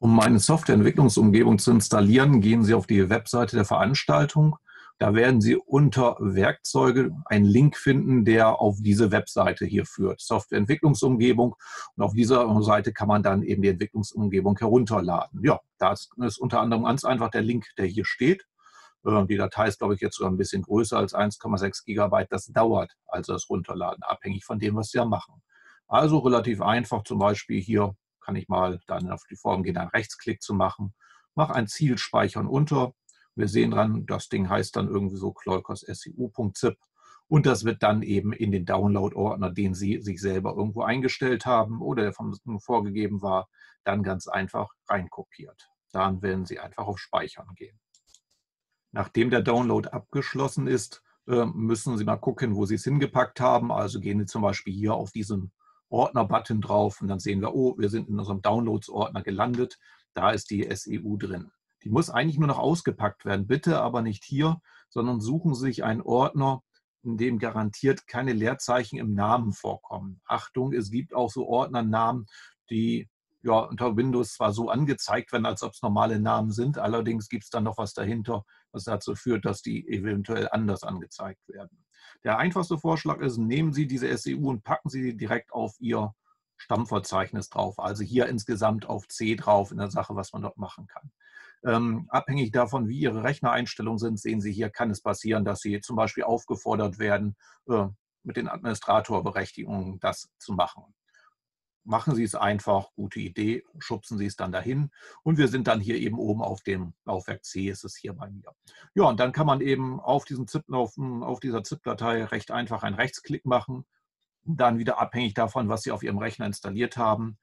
Um eine Softwareentwicklungsumgebung zu installieren, gehen Sie auf die Webseite der Veranstaltung. Da werden Sie unter Werkzeuge einen Link finden, der auf diese Webseite hier führt. Softwareentwicklungsumgebung. Und auf dieser Seite kann man dann eben die Entwicklungsumgebung herunterladen. Ja, das ist unter anderem ganz einfach der Link, der hier steht. Äh, die Datei ist, glaube ich, jetzt sogar ein bisschen größer als 1,6 Gigabyte. Das dauert also das Runterladen, abhängig von dem, was Sie da machen. Also relativ einfach, zum Beispiel hier kann ich mal dann auf die Form gehen, einen Rechtsklick zu machen, mache ein Ziel speichern unter. Wir sehen dran, das Ding heißt dann irgendwie so kleukos.siu.zip und das wird dann eben in den Download-Ordner, den Sie sich selber irgendwo eingestellt haben oder der von vorgegeben war, dann ganz einfach reinkopiert. Dann werden Sie einfach auf Speichern gehen. Nachdem der Download abgeschlossen ist, äh, müssen Sie mal gucken, wo Sie es hingepackt haben. Also gehen Sie zum Beispiel hier auf diesen Ordner-Button drauf und dann sehen wir, oh, wir sind in unserem Downloads-Ordner gelandet. Da ist die SEU drin. Die muss eigentlich nur noch ausgepackt werden. Bitte aber nicht hier, sondern suchen Sie sich einen Ordner, in dem garantiert keine Leerzeichen im Namen vorkommen. Achtung, es gibt auch so Ordnernamen, die ja, unter Windows zwar so angezeigt werden, als ob es normale Namen sind, allerdings gibt es dann noch was dahinter, was dazu führt, dass die eventuell anders angezeigt werden. Der einfachste Vorschlag ist, nehmen Sie diese SEU und packen Sie sie direkt auf Ihr Stammverzeichnis drauf, also hier insgesamt auf C drauf in der Sache, was man dort machen kann. Ähm, abhängig davon, wie Ihre Rechnereinstellungen sind, sehen Sie hier, kann es passieren, dass Sie zum Beispiel aufgefordert werden, äh, mit den Administratorberechtigungen das zu machen machen Sie es einfach, gute Idee, schubsen Sie es dann dahin und wir sind dann hier eben oben auf dem Laufwerk C, ist es hier bei mir. Ja, und dann kann man eben auf, diesem ZIP, auf, auf dieser ZIP-Datei recht einfach einen Rechtsklick machen, dann wieder abhängig davon, was Sie auf Ihrem Rechner installiert haben.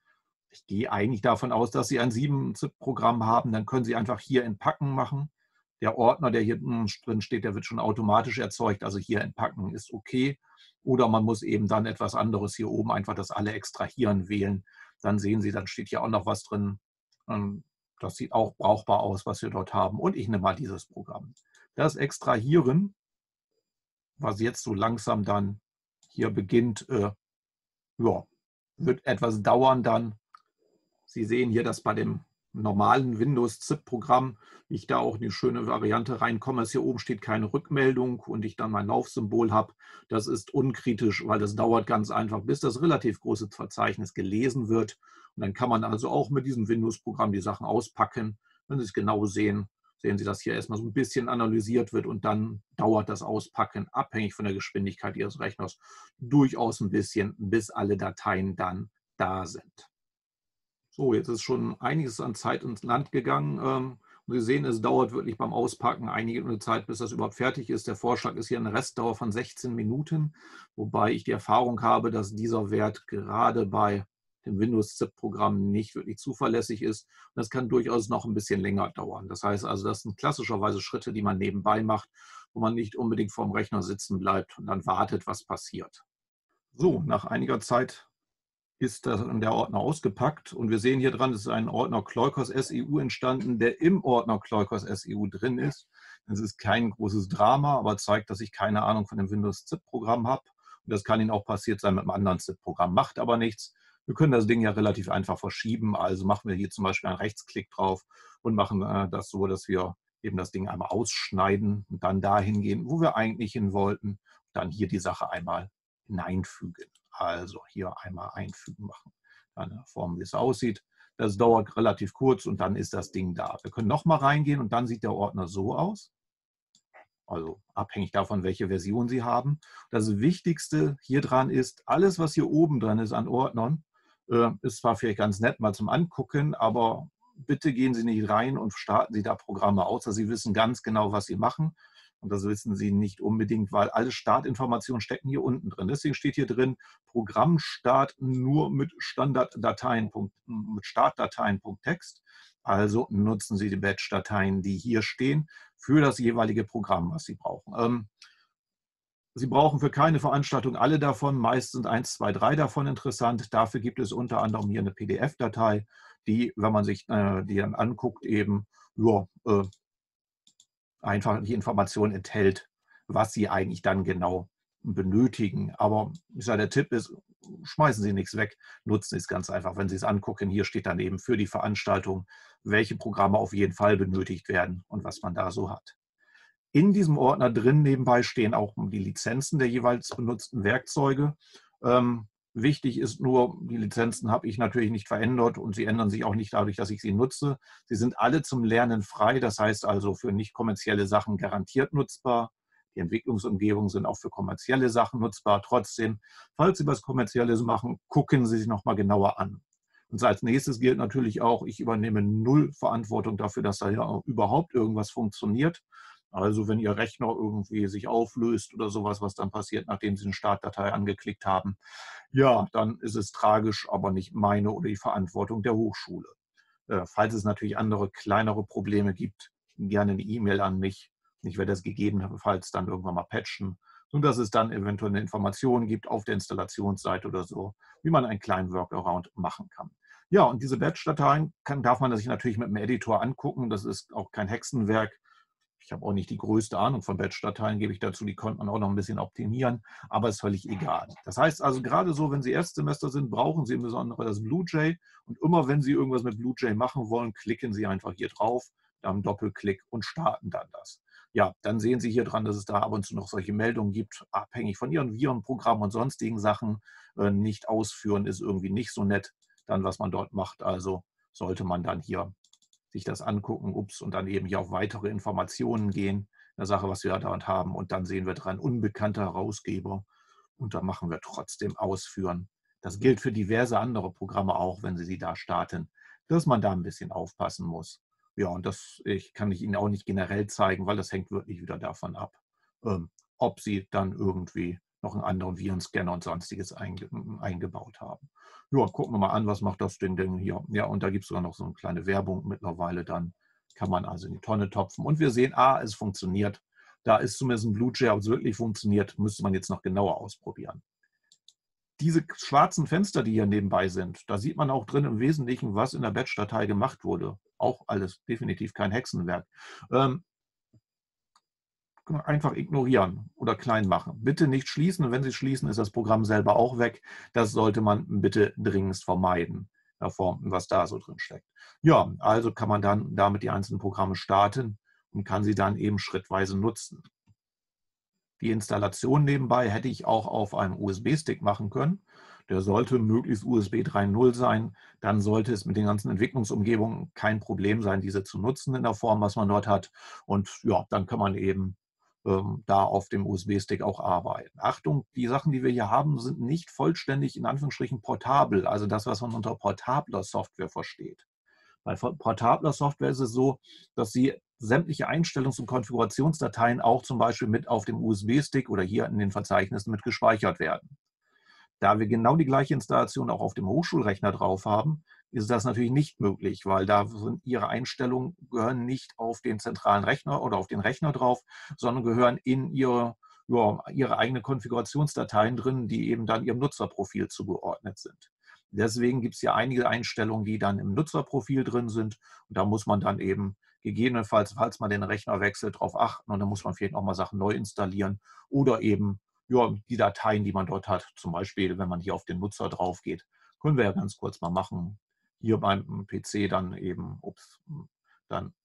Ich gehe eigentlich davon aus, dass Sie ein 7-ZIP-Programm haben, dann können Sie einfach hier entpacken machen. Der Ordner, der hier drin steht, der wird schon automatisch erzeugt, also hier entpacken ist okay. Oder man muss eben dann etwas anderes hier oben einfach das alle extrahieren wählen. Dann sehen Sie, dann steht hier auch noch was drin. Ähm, das sieht auch brauchbar aus, was wir dort haben. Und ich nehme mal dieses Programm. Das Extrahieren, was jetzt so langsam dann hier beginnt, äh, ja, wird etwas dauern dann. Sie sehen hier, dass bei dem normalen Windows-ZIP-Programm ich da auch eine schöne Variante reinkomme, dass hier oben steht keine Rückmeldung und ich dann mein Laufsymbol habe. Das ist unkritisch, weil das dauert ganz einfach, bis das relativ große Verzeichnis gelesen wird. Und dann kann man also auch mit diesem Windows-Programm die Sachen auspacken. Wenn Sie es genau sehen, sehen Sie, dass hier erstmal so ein bisschen analysiert wird und dann dauert das Auspacken, abhängig von der Geschwindigkeit Ihres Rechners, durchaus ein bisschen, bis alle Dateien dann da sind. So, jetzt ist schon einiges an Zeit ins Land gegangen. Ähm, und Sie sehen, es dauert wirklich beim Auspacken einige Zeit, bis das überhaupt fertig ist. Der Vorschlag ist hier eine Restdauer von 16 Minuten, wobei ich die Erfahrung habe, dass dieser Wert gerade bei dem Windows-ZIP-Programm nicht wirklich zuverlässig ist. Und das kann durchaus noch ein bisschen länger dauern. Das heißt also, das sind klassischerweise Schritte, die man nebenbei macht, wo man nicht unbedingt vorm Rechner sitzen bleibt und dann wartet, was passiert. So, nach einiger Zeit ist der Ordner ausgepackt und wir sehen hier dran, es ist ein Ordner Kleukos SEU entstanden, der im Ordner Kleukos SEU drin ist. Das ist kein großes Drama, aber zeigt, dass ich keine Ahnung von dem Windows-ZIP-Programm habe. Und das kann Ihnen auch passiert sein mit einem anderen ZIP-Programm, macht aber nichts. Wir können das Ding ja relativ einfach verschieben. Also machen wir hier zum Beispiel einen Rechtsklick drauf und machen äh, das so, dass wir eben das Ding einmal ausschneiden und dann dahin gehen, wo wir eigentlich hin wollten. Dann hier die Sache einmal hineinfügen. Also hier einmal einfügen machen. Eine Form, wie es aussieht. Das dauert relativ kurz und dann ist das Ding da. Wir können nochmal reingehen und dann sieht der Ordner so aus. Also abhängig davon, welche Version Sie haben. Das Wichtigste hier dran ist, alles, was hier oben dran ist an Ordnern, äh, ist zwar vielleicht ganz nett mal zum Angucken, aber bitte gehen Sie nicht rein und starten Sie da Programme. Also Sie wissen ganz genau, was Sie machen. Und das wissen Sie nicht unbedingt, weil alle Startinformationen stecken hier unten drin. Deswegen steht hier drin, Programmstart nur mit Standarddateien, mit Startdateien.text. Also nutzen Sie die Batch-Dateien, die hier stehen, für das jeweilige Programm, was Sie brauchen. Ähm, Sie brauchen für keine Veranstaltung alle davon. Meist sind eins, zwei, drei davon interessant. Dafür gibt es unter anderem hier eine PDF-Datei, die, wenn man sich äh, die dann anguckt, eben ja, äh, einfach die Information enthält, was Sie eigentlich dann genau benötigen. Aber ich sage, der Tipp ist, schmeißen Sie nichts weg, nutzen Sie es ganz einfach. Wenn Sie es angucken, hier steht dann eben für die Veranstaltung, welche Programme auf jeden Fall benötigt werden und was man da so hat. In diesem Ordner drin nebenbei stehen auch die Lizenzen der jeweils benutzten Werkzeuge. Ähm, wichtig ist nur, die Lizenzen habe ich natürlich nicht verändert und sie ändern sich auch nicht dadurch, dass ich sie nutze. Sie sind alle zum Lernen frei, das heißt also für nicht kommerzielle Sachen garantiert nutzbar. Die Entwicklungsumgebungen sind auch für kommerzielle Sachen nutzbar. Trotzdem, falls Sie was Kommerzielles machen, gucken Sie sich nochmal genauer an. Und als nächstes gilt natürlich auch, ich übernehme null Verantwortung dafür, dass da ja überhaupt irgendwas funktioniert. Also wenn Ihr Rechner irgendwie sich auflöst oder sowas, was dann passiert, nachdem Sie eine Startdatei angeklickt haben, ja, dann ist es tragisch, aber nicht meine oder die Verantwortung der Hochschule. Äh, falls es natürlich andere, kleinere Probleme gibt, gerne eine E-Mail an mich. Ich werde das gegebenenfalls dann irgendwann mal patchen, sodass es dann eventuell eine Information gibt auf der Installationsseite oder so, wie man einen kleinen Workaround machen kann. Ja, und diese Batch-Dateien darf man sich natürlich mit dem Editor angucken. Das ist auch kein Hexenwerk. Ich habe auch nicht die größte Ahnung von Batch-Dateien, gebe ich dazu. Die konnte man auch noch ein bisschen optimieren, aber ist völlig egal. Das heißt also, gerade so, wenn Sie Erstsemester sind, brauchen Sie im Besonderen das BlueJ. Und immer, wenn Sie irgendwas mit BlueJ machen wollen, klicken Sie einfach hier drauf, dann Doppelklick und starten dann das. Ja, dann sehen Sie hier dran, dass es da ab und zu noch solche Meldungen gibt, abhängig von Ihren Virenprogrammen und sonstigen Sachen. Äh, nicht ausführen ist irgendwie nicht so nett, dann was man dort macht. Also sollte man dann hier sich das angucken, ups, und dann eben hier auf weitere Informationen gehen, in der Sache, was wir dort haben. Und dann sehen wir dran, unbekannter Herausgeber. Und da machen wir trotzdem ausführen. Das gilt für diverse andere Programme auch, wenn Sie sie da starten, dass man da ein bisschen aufpassen muss. Ja, und das ich, kann ich Ihnen auch nicht generell zeigen, weil das hängt wirklich wieder davon ab, ähm, ob Sie dann irgendwie noch einen anderen Virenscanner und sonstiges einge eingebaut haben. Ja, gucken wir mal an, was macht das Ding denn hier. Ja, und da gibt es sogar noch so eine kleine Werbung mittlerweile. Dann kann man also in die Tonne topfen. Und wir sehen, ah, es funktioniert. Da ist zumindest ein BlueJay, ob es wirklich funktioniert, müsste man jetzt noch genauer ausprobieren. Diese schwarzen Fenster, die hier nebenbei sind, da sieht man auch drin im Wesentlichen, was in der Batch-Datei gemacht wurde. Auch alles definitiv kein Hexenwerk. Ähm, einfach ignorieren oder klein machen. Bitte nicht schließen und wenn Sie schließen, ist das Programm selber auch weg. Das sollte man bitte dringend vermeiden, was da so drin steckt. Ja, also kann man dann damit die einzelnen Programme starten und kann sie dann eben schrittweise nutzen. Die Installation nebenbei hätte ich auch auf einem USB-Stick machen können. Der sollte möglichst USB 3.0 sein. Dann sollte es mit den ganzen Entwicklungsumgebungen kein Problem sein, diese zu nutzen in der Form, was man dort hat. Und ja, dann kann man eben ähm, da auf dem USB-Stick auch arbeiten. Achtung, die Sachen, die wir hier haben, sind nicht vollständig in Anführungsstrichen portabel, also das, was man unter portabler Software versteht. Bei portabler Software ist es so, dass Sie sämtliche Einstellungs- und Konfigurationsdateien auch zum Beispiel mit auf dem USB-Stick oder hier in den Verzeichnissen mit gespeichert werden. Da wir genau die gleiche Installation auch auf dem Hochschulrechner drauf haben, ist das natürlich nicht möglich, weil da sind Ihre Einstellungen gehören nicht auf den zentralen Rechner oder auf den Rechner drauf, sondern gehören in Ihre, ja, Ihre eigene Konfigurationsdateien drin, die eben dann Ihrem Nutzerprofil zugeordnet sind. Deswegen gibt es hier einige Einstellungen, die dann im Nutzerprofil drin sind. Und da muss man dann eben gegebenenfalls, falls man den Rechner wechselt, darauf achten. Und dann muss man vielleicht auch mal Sachen neu installieren oder eben ja, die Dateien, die man dort hat. Zum Beispiel, wenn man hier auf den Nutzer drauf geht, können wir ja ganz kurz mal machen hier beim PC dann eben, ups, dann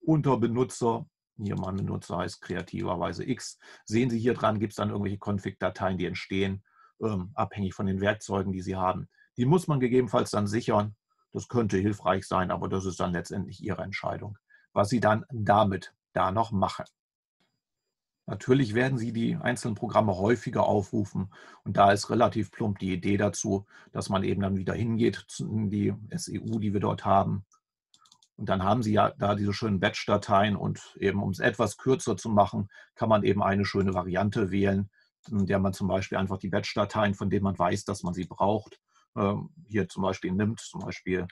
unter Benutzer, hier mein Benutzer heißt kreativerweise X, sehen Sie hier dran, gibt es dann irgendwelche Config-Dateien, die entstehen, ähm, abhängig von den Werkzeugen, die Sie haben. Die muss man gegebenenfalls dann sichern. Das könnte hilfreich sein, aber das ist dann letztendlich Ihre Entscheidung, was Sie dann damit da noch machen. Natürlich werden Sie die einzelnen Programme häufiger aufrufen und da ist relativ plump die Idee dazu, dass man eben dann wieder hingeht in die SEU, die wir dort haben. Und dann haben Sie ja da diese schönen Batch-Dateien und eben um es etwas kürzer zu machen, kann man eben eine schöne Variante wählen, in der man zum Beispiel einfach die Batch-Dateien, von denen man weiß, dass man sie braucht, ähm, hier zum Beispiel nimmt, zum Beispiel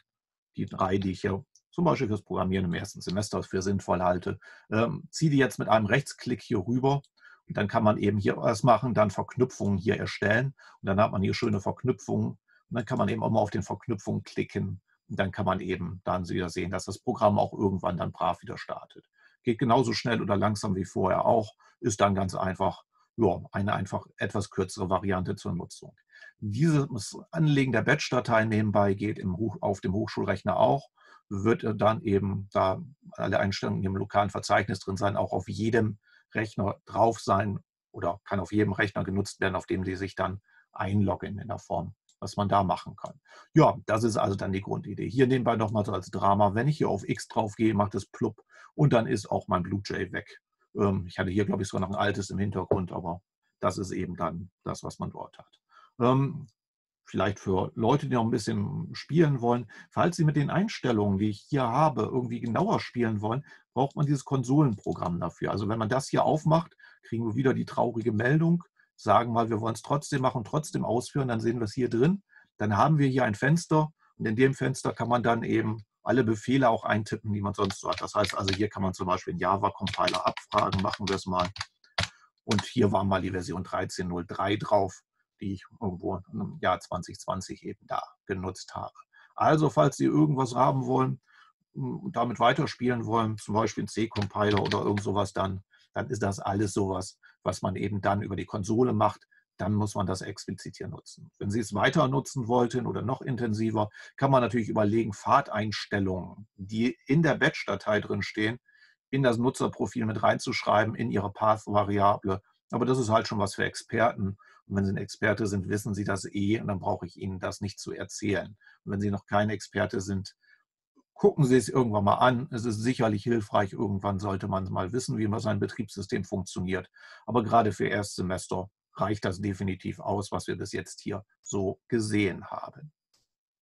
die drei, die ich hier zum Beispiel fürs Programmieren im ersten Semester für sinnvoll halte, ähm, ziehe die jetzt mit einem Rechtsklick hier rüber und dann kann man eben hier was machen, dann Verknüpfungen hier erstellen und dann hat man hier schöne Verknüpfungen und dann kann man eben auch mal auf den Verknüpfungen klicken und dann kann man eben dann wieder sehen, dass das Programm auch irgendwann dann brav wieder startet. Geht genauso schnell oder langsam wie vorher auch, ist dann ganz einfach ja, eine einfach etwas kürzere Variante zur Nutzung. Dieses Anlegen der Batch-Datei nebenbei geht im, auf dem Hochschulrechner auch, wird dann eben, da alle Einstellungen im lokalen Verzeichnis drin sein, auch auf jedem Rechner drauf sein oder kann auf jedem Rechner genutzt werden, auf dem Sie sich dann einloggen in der Form, was man da machen kann. Ja, das ist also dann die Grundidee. Hier nebenbei nochmal so als Drama, wenn ich hier auf X drauf gehe, macht es plupp und dann ist auch mein BlueJay weg. Ähm, ich hatte hier, glaube ich, sogar noch ein altes im Hintergrund, aber das ist eben dann das, was man dort hat. Vielleicht für Leute, die noch ein bisschen spielen wollen, falls Sie mit den Einstellungen, die ich hier habe, irgendwie genauer spielen wollen, braucht man dieses Konsolenprogramm dafür. Also wenn man das hier aufmacht, kriegen wir wieder die traurige Meldung, sagen mal, wir wollen es trotzdem machen, trotzdem ausführen, dann sehen wir es hier drin. Dann haben wir hier ein Fenster und in dem Fenster kann man dann eben alle Befehle auch eintippen, die man sonst so hat. Das heißt also, hier kann man zum Beispiel einen Java-Compiler abfragen, machen wir es mal. Und hier war mal die Version 13.03 drauf, die ich irgendwo im Jahr 2020 eben da genutzt habe. Also, falls Sie irgendwas haben wollen und damit weiterspielen wollen, zum Beispiel ein C-Compiler oder irgend sowas, dann, dann ist das alles sowas, was man eben dann über die Konsole macht dann muss man das explizit hier nutzen. Wenn Sie es weiter nutzen wollten oder noch intensiver, kann man natürlich überlegen, Fahrteinstellungen, die in der Batch-Datei drin stehen, in das Nutzerprofil mit reinzuschreiben, in Ihre Path-Variable. Aber das ist halt schon was für Experten. Und wenn Sie ein Experte sind, wissen Sie das eh und dann brauche ich Ihnen das nicht zu erzählen. Und wenn Sie noch kein Experte sind, gucken Sie es irgendwann mal an. Es ist sicherlich hilfreich. Irgendwann sollte man mal wissen, wie man sein Betriebssystem funktioniert. Aber gerade für Erstsemester reicht das definitiv aus, was wir bis jetzt hier so gesehen haben.